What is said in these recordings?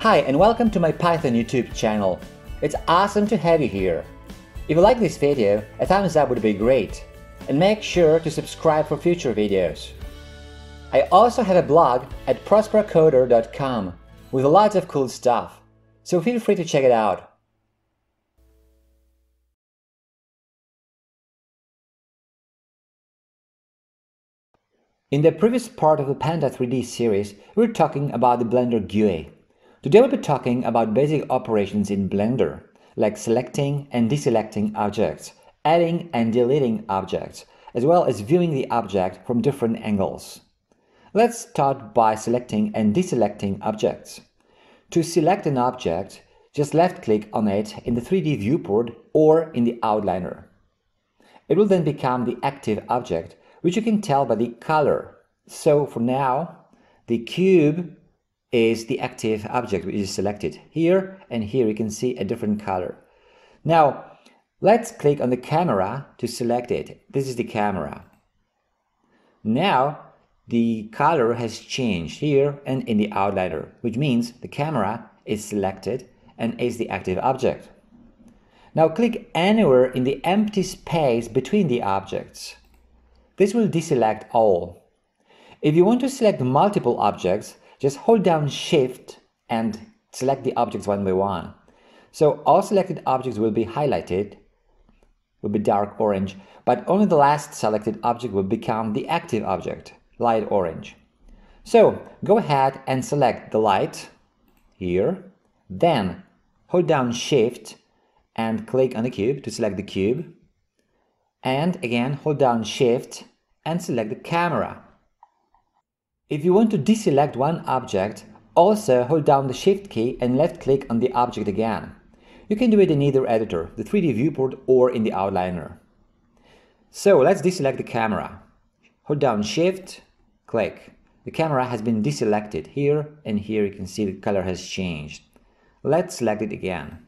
Hi and welcome to my Python YouTube channel. It's awesome to have you here. If you like this video, a thumbs up would be great. And make sure to subscribe for future videos. I also have a blog at prosperocoder.com with lots of cool stuff, so feel free to check it out. In the previous part of the Panda 3D series, we were talking about the Blender GUI. Today we'll be talking about basic operations in Blender, like selecting and deselecting objects, adding and deleting objects, as well as viewing the object from different angles. Let's start by selecting and deselecting objects. To select an object, just left-click on it in the 3D viewport or in the outliner. It will then become the active object which you can tell by the color. So for now, the cube is the active object which is selected. Here and here you can see a different color. Now, let's click on the camera to select it. This is the camera. Now, the color has changed here and in the outliner, which means the camera is selected and is the active object. Now click anywhere in the empty space between the objects. This will deselect all. If you want to select multiple objects, just hold down Shift and select the objects one by one. So all selected objects will be highlighted, will be dark orange, but only the last selected object will become the active object, light orange. So go ahead and select the light here, then hold down Shift and click on the cube to select the cube. And again, hold down Shift and select the camera. If you want to deselect one object, also hold down the Shift key and left click on the object again. You can do it in either editor, the 3D viewport or in the outliner. So let's deselect the camera. Hold down Shift, click. The camera has been deselected here and here you can see the color has changed. Let's select it again.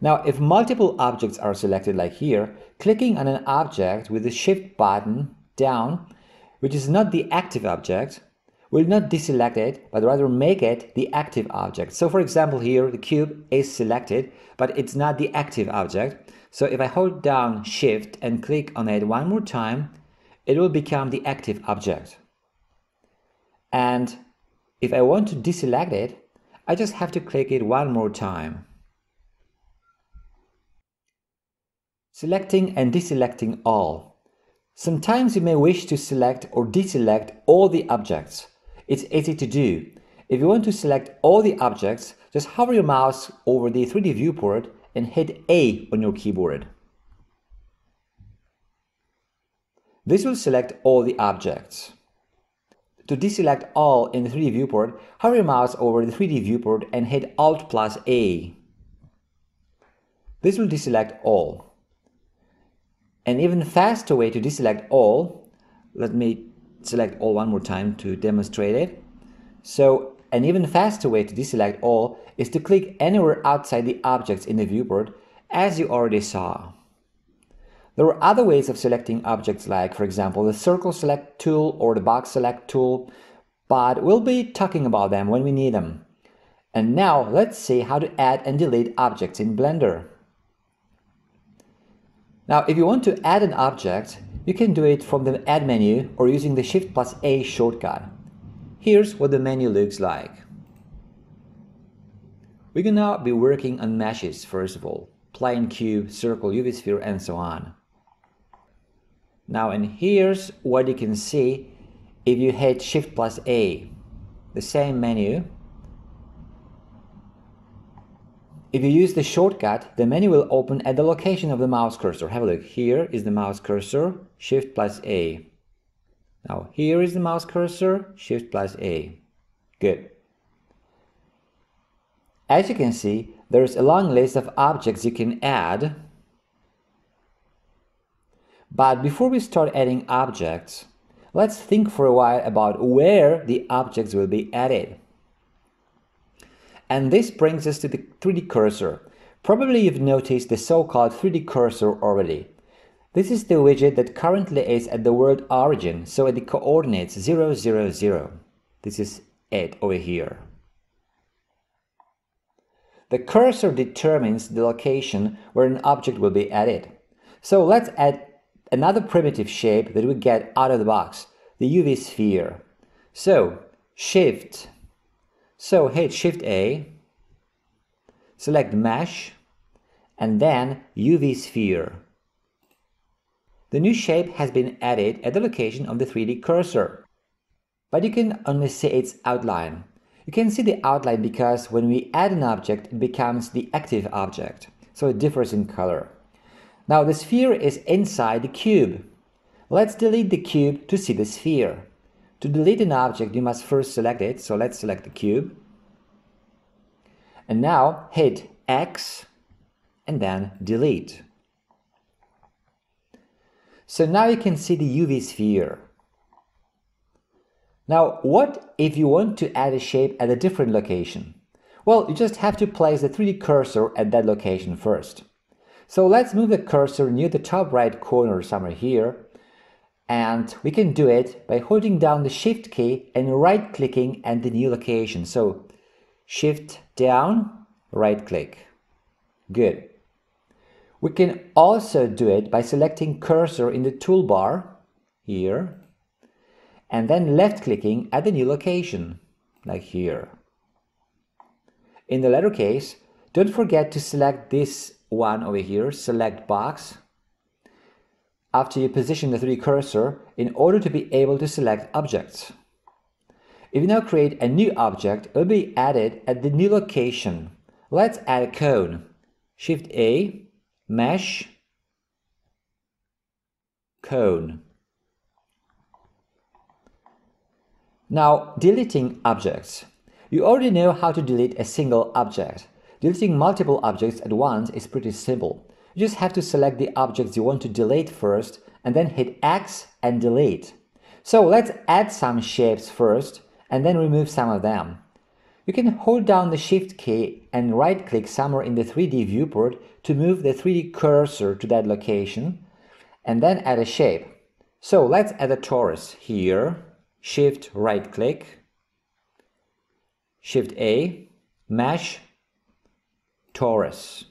Now, if multiple objects are selected like here, clicking on an object with the Shift button down, which is not the active object, will not deselect it, but rather make it the active object. So for example, here the cube is selected, but it's not the active object. So if I hold down Shift and click on it one more time, it will become the active object. And if I want to deselect it, I just have to click it one more time. Selecting and deselecting all. Sometimes you may wish to select or deselect all the objects. It's easy to do. If you want to select all the objects, just hover your mouse over the 3D viewport and hit A on your keyboard. This will select all the objects. To deselect all in the 3D viewport, hover your mouse over the 3D viewport and hit Alt plus A. This will deselect all. An even faster way to deselect all, let me select all one more time to demonstrate it. So an even faster way to deselect all is to click anywhere outside the objects in the viewport as you already saw. There are other ways of selecting objects like, for example, the circle select tool or the box select tool, but we'll be talking about them when we need them. And now let's see how to add and delete objects in Blender. Now, if you want to add an object, you can do it from the Add menu or using the Shift plus A shortcut. Here's what the menu looks like. We're gonna be working on meshes first of all, plane, cube, circle, UV sphere, and so on. Now, and here's what you can see if you hit Shift plus A, the same menu, If you use the shortcut, the menu will open at the location of the mouse cursor. Have a look. Here is the mouse cursor, Shift plus A. Now here is the mouse cursor, Shift plus A. Good. As you can see, there's a long list of objects you can add. But before we start adding objects, let's think for a while about where the objects will be added. And this brings us to the 3D cursor. Probably you've noticed the so-called 3D cursor already. This is the widget that currently is at the world origin, so at the coordinates 0, 0, 0. This is it over here. The cursor determines the location where an object will be added. So let's add another primitive shape that we get out of the box, the UV sphere. So Shift, so hit Shift A, select Mesh, and then UV sphere. The new shape has been added at the location of the 3D cursor, but you can only see its outline. You can see the outline because when we add an object, it becomes the active object, so it differs in color. Now the sphere is inside the cube. Let's delete the cube to see the sphere. To delete an object, you must first select it, so let's select the cube. And now hit X and then delete. So now you can see the UV sphere. Now, what if you want to add a shape at a different location? Well, you just have to place the 3D cursor at that location first. So let's move the cursor near the top right corner somewhere here. And we can do it by holding down the shift key and right clicking at the new location. So shift down, right click. Good. We can also do it by selecting cursor in the toolbar here and then left clicking at the new location like here. In the latter case, don't forget to select this one over here, select box, after you position the 3D cursor in order to be able to select objects. If you now create a new object, it will be added at the new location. Let's add a cone. Shift A, Mesh, Cone. Now, deleting objects. You already know how to delete a single object. Deleting multiple objects at once is pretty simple. You just have to select the objects you want to delete first and then hit X and delete. So let's add some shapes first and then remove some of them. You can hold down the Shift key and right click somewhere in the 3D viewport to move the 3D cursor to that location and then add a shape. So let's add a torus here. Shift right click, Shift A, Mesh, torus.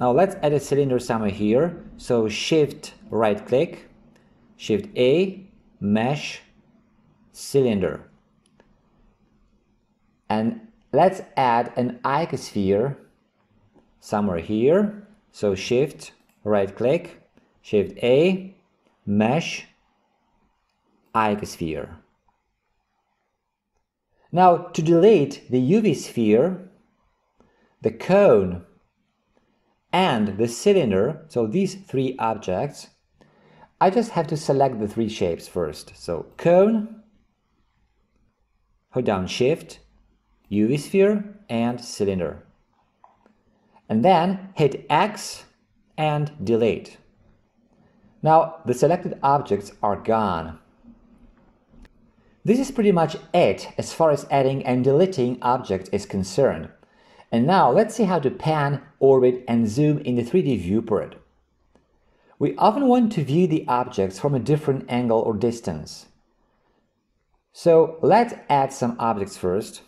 Now let's add a cylinder somewhere here. So shift right click, shift A, mesh, cylinder. And let's add an icosphere somewhere here. So shift right click, shift A, mesh, icosphere. Now to delete the UV sphere, the cone, and the cylinder, so these three objects, I just have to select the three shapes first. So cone, hold down shift, UV sphere and cylinder. And then hit X and delete. Now the selected objects are gone. This is pretty much it as far as adding and deleting objects is concerned. And now let's see how to pan, orbit and zoom in the 3D viewport. We often want to view the objects from a different angle or distance. So let's add some objects first.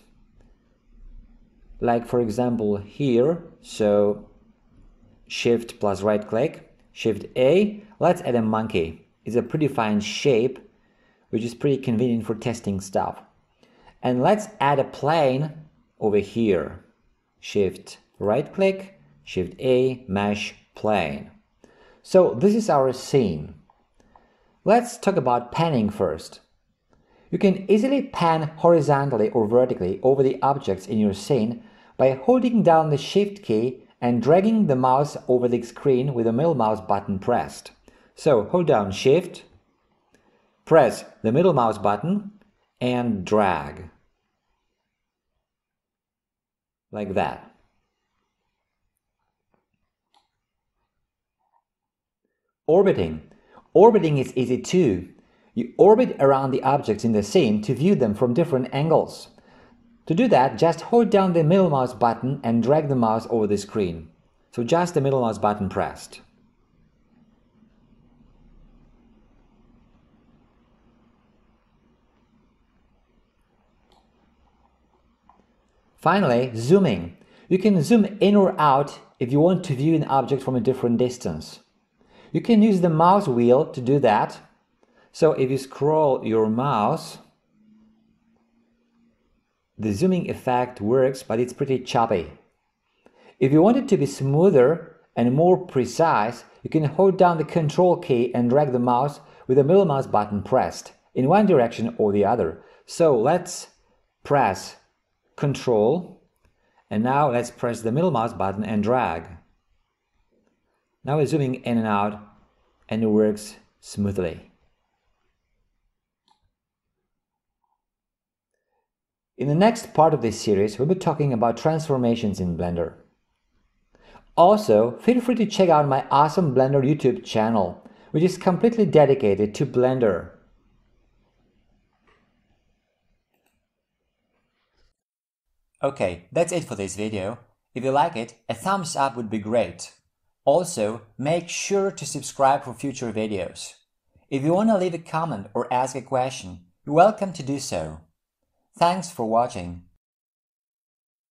Like for example here, so shift plus right click, shift A, let's add a monkey. It's a pretty fine shape, which is pretty convenient for testing stuff. And let's add a plane over here. Shift right click, Shift A, Mesh Plane. So this is our scene. Let's talk about panning first. You can easily pan horizontally or vertically over the objects in your scene by holding down the Shift key and dragging the mouse over the screen with the middle mouse button pressed. So hold down Shift, press the middle mouse button and drag. Like that. Orbiting. Orbiting is easy too. You orbit around the objects in the scene to view them from different angles. To do that, just hold down the middle mouse button and drag the mouse over the screen. So just the middle mouse button pressed. Finally, zooming. You can zoom in or out if you want to view an object from a different distance. You can use the mouse wheel to do that. So if you scroll your mouse, the zooming effect works, but it's pretty choppy. If you want it to be smoother and more precise, you can hold down the control key and drag the mouse with the middle mouse button pressed in one direction or the other. So let's press control and now let's press the middle mouse button and drag. Now we're zooming in and out and it works smoothly. In the next part of this series, we'll be talking about transformations in Blender. Also, feel free to check out my awesome Blender YouTube channel, which is completely dedicated to Blender. Okay, that's it for this video. If you like it, a thumbs up would be great. Also, make sure to subscribe for future videos. If you want to leave a comment or ask a question, you're welcome to do so. Thanks for watching.